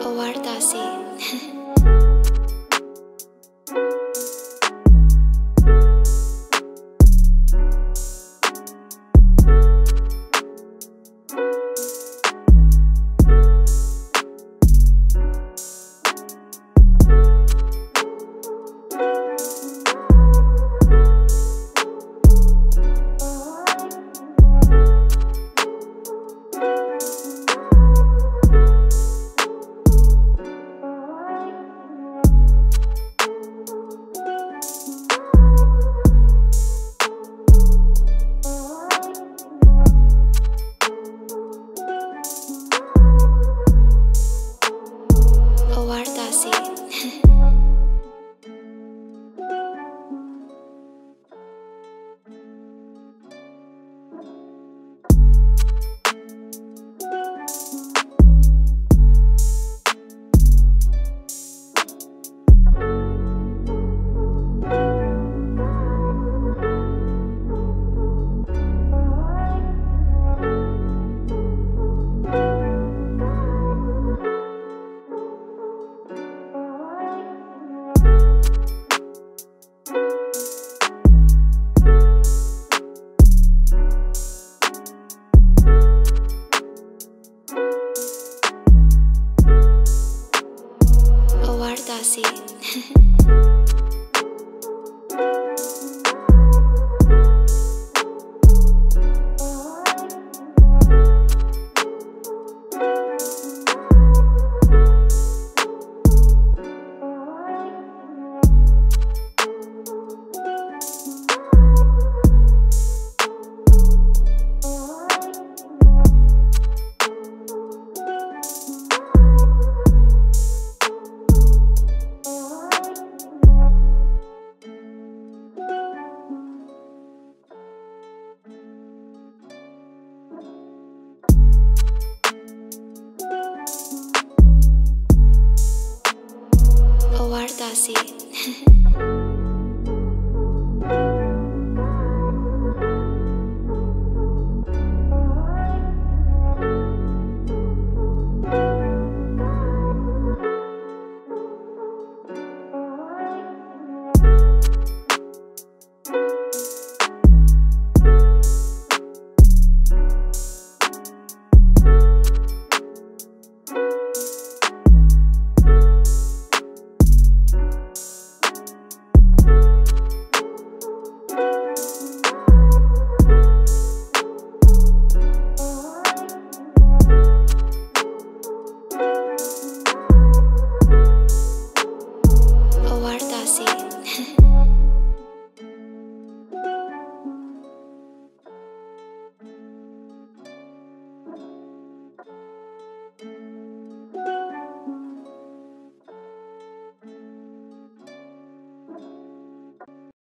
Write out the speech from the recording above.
o. Wardasi.